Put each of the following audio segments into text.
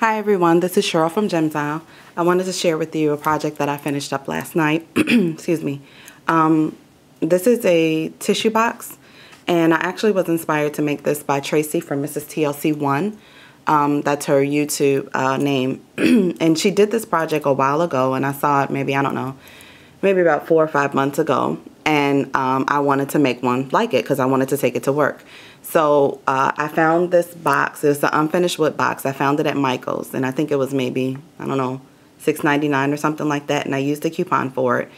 Hi everyone, this is Sheryl from Gemzisle. I wanted to share with you a project that I finished up last night. Excuse me. Um, this is a tissue box and I actually was inspired to make this by Tracy from Mrs. TLC1. Um, that's her YouTube uh, name. and she did this project a while ago and I saw it maybe, I don't know, maybe about four or five months ago. And um, I wanted to make one like it because I wanted to take it to work. So uh, I found this box. It's an unfinished wood box. I found it at Michael's, and I think it was maybe, I don't know, $6.99 or something like that, and I used a coupon for it.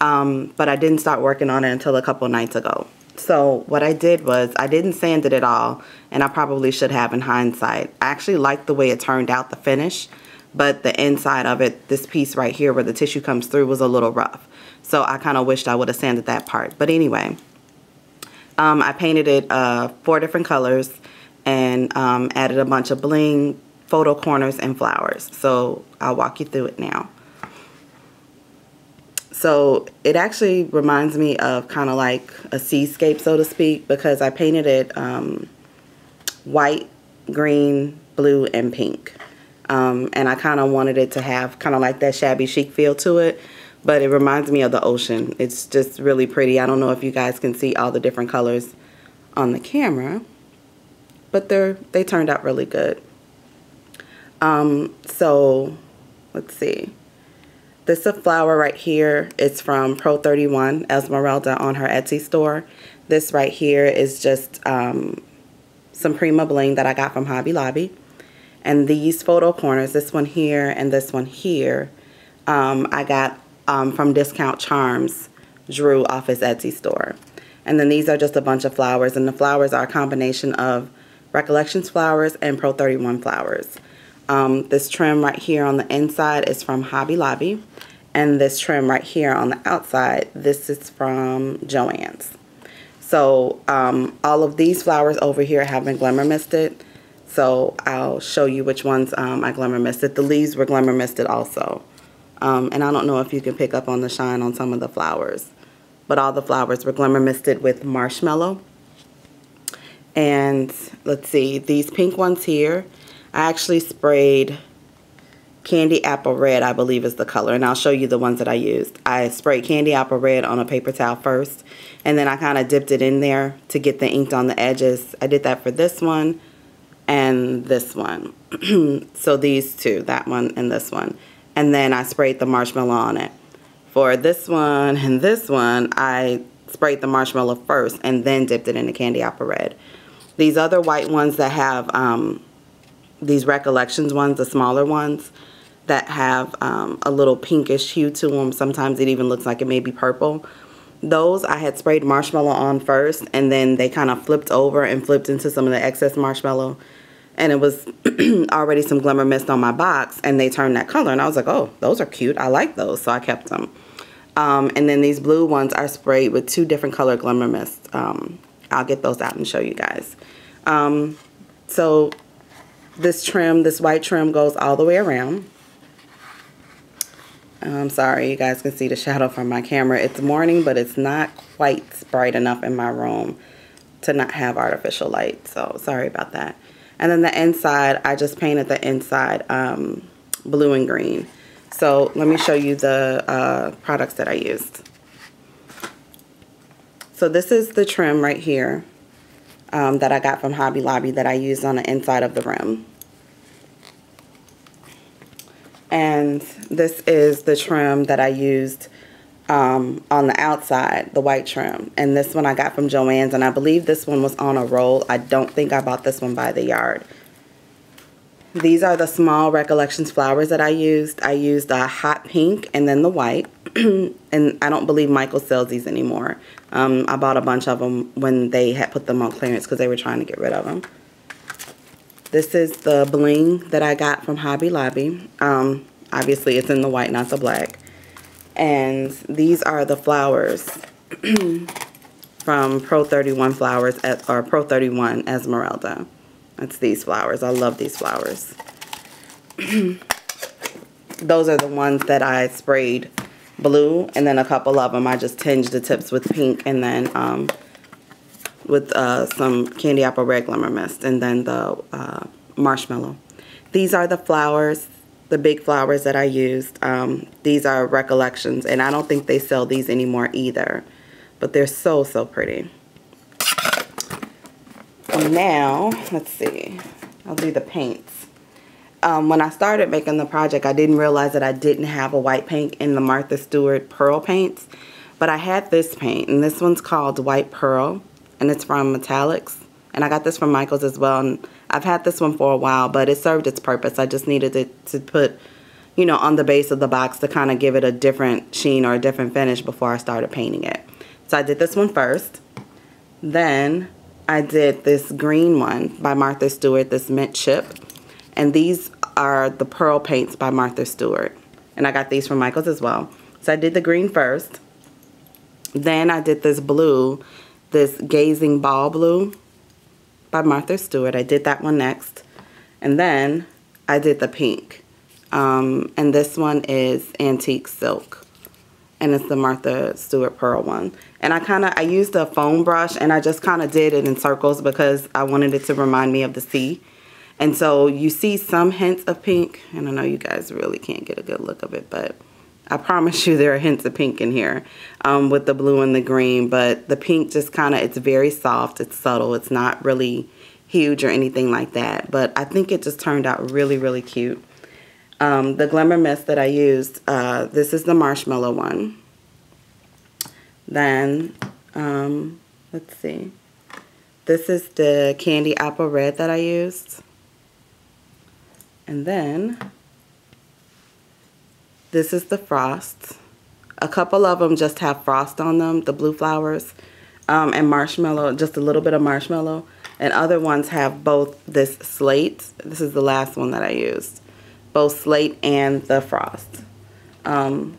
Um, but I didn't start working on it until a couple nights ago. So what I did was I didn't sand it at all, and I probably should have in hindsight. I actually liked the way it turned out, the finish, but the inside of it, this piece right here where the tissue comes through was a little rough. So I kind of wished I would have sanded that part. But anyway, um, I painted it uh, four different colors and um, added a bunch of bling, photo corners, and flowers. So I'll walk you through it now. So it actually reminds me of kind of like a seascape, so to speak, because I painted it um, white, green, blue, and pink. Um, and I kind of wanted it to have kind of like that shabby chic feel to it but it reminds me of the ocean. It's just really pretty. I don't know if you guys can see all the different colors on the camera, but they're they turned out really good. Um, so let's see. This is a flower right here. It's from Pro 31 Esmeralda on her Etsy store. This right here is just um, some Prima Bling that I got from Hobby Lobby. And these photo corners, this one here and this one here, um, I got um, from Discount Charms drew off his Etsy store. And then these are just a bunch of flowers, and the flowers are a combination of Recollections flowers and Pro 31 flowers. Um, this trim right here on the inside is from Hobby Lobby, and this trim right here on the outside, this is from Joann's. So um, all of these flowers over here have been glimmer misted. So I'll show you which ones um, I glimmer misted. The leaves were glimmer misted also. Um, and I don't know if you can pick up on the shine on some of the flowers. But all the flowers were glimmer misted with marshmallow. And let's see, these pink ones here, I actually sprayed candy apple red, I believe is the color. And I'll show you the ones that I used. I sprayed candy apple red on a paper towel first. And then I kind of dipped it in there to get the ink on the edges. I did that for this one and this one. so these two, that one and this one and then I sprayed the marshmallow on it. For this one and this one, I sprayed the marshmallow first and then dipped it in the candy apple red. These other white ones that have um, these recollections ones, the smaller ones, that have um, a little pinkish hue to them. Sometimes it even looks like it may be purple. Those I had sprayed marshmallow on first and then they kind of flipped over and flipped into some of the excess marshmallow and it was already some glimmer mist on my box and they turned that color and I was like oh those are cute. I like those. So I kept them. Um, and then these blue ones are sprayed with two different color glimmer mist um, I'll get those out and show you guys. Um, so this trim this white trim goes all the way around. I'm sorry you guys can see the shadow from my camera. It's morning but it's not quite bright enough in my room to not have artificial light so sorry about that and then the inside, I just painted the inside um, blue and green. So let me show you the uh, products that I used. So this is the trim right here um, that I got from Hobby Lobby that I used on the inside of the rim. And this is the trim that I used um, on the outside, the white trim. And this one I got from Joann's, and I believe this one was on a roll. I don't think I bought this one by the yard. These are the small Recollections flowers that I used. I used a hot pink and then the white. and I don't believe Michael sells these anymore. Um, I bought a bunch of them when they had put them on clearance because they were trying to get rid of them. This is the bling that I got from Hobby Lobby. Um, obviously, it's in the white, not the black. And these are the flowers from Pro 31 Flowers, at, or Pro 31 Esmeralda. That's these flowers. I love these flowers. Those are the ones that I sprayed blue, and then a couple of them I just tinged the tips with pink, and then um, with uh, some candy apple red glimmer mist, and then the uh, marshmallow. These are the flowers, the big flowers that I used. Um, these are Recollections, and I don't think they sell these anymore either. But they're so, so pretty. And now, let's see. I'll do the paints. Um, when I started making the project, I didn't realize that I didn't have a white paint in the Martha Stewart Pearl paints. But I had this paint, and this one's called White Pearl, and it's from Metallics. And I got this from Michael's as well, and I've had this one for a while, but it served its purpose. I just needed it to put, you know, on the base of the box to kind of give it a different sheen or a different finish before I started painting it. So I did this one first. Then I did this green one by Martha Stewart, this mint chip. And these are the pearl paints by Martha Stewart. And I got these from Michael's as well. So I did the green first. Then I did this blue, this Gazing Ball Blue by Martha Stewart. I did that one next. And then I did the pink. Um, and this one is Antique Silk. And it's the Martha Stewart Pearl one. And I kind of, I used a foam brush and I just kind of did it in circles because I wanted it to remind me of the sea. And so you see some hints of pink. And I know you guys really can't get a good look of it, but I promise you there are hints of pink in here um, with the blue and the green, but the pink just kind of, it's very soft, it's subtle, it's not really huge or anything like that, but I think it just turned out really, really cute. Um, the Glimmer Mist that I used, uh, this is the marshmallow one. Then, um, let's see, this is the Candy Apple Red that I used. And then this is the frost. A couple of them just have frost on them, the blue flowers, um, and marshmallow, just a little bit of marshmallow. And other ones have both this slate. This is the last one that I used. Both slate and the frost. Um,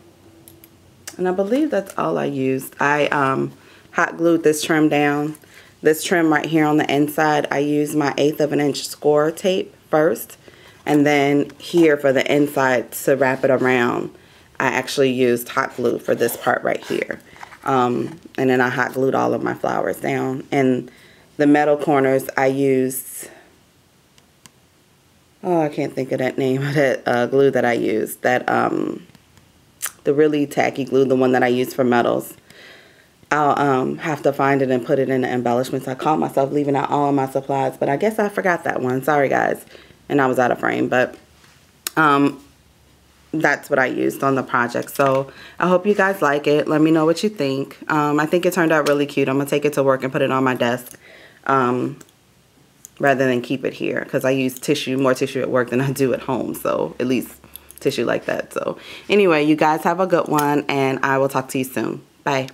and I believe that's all I used. I um, hot glued this trim down. This trim right here on the inside, I used my eighth of an inch score tape first. And then here for the inside to wrap it around, I actually used hot glue for this part right here. Um, and then I hot glued all of my flowers down. And the metal corners I used, oh, I can't think of that name of that uh, glue that I used. That, um, the really tacky glue, the one that I use for metals. I'll um, have to find it and put it in the embellishments. I caught myself leaving out all of my supplies, but I guess I forgot that one. Sorry, guys and I was out of frame. But um, that's what I used on the project. So I hope you guys like it. Let me know what you think. Um, I think it turned out really cute. I'm going to take it to work and put it on my desk um, rather than keep it here because I use tissue, more tissue at work than I do at home. So at least tissue like that. So anyway, you guys have a good one and I will talk to you soon. Bye.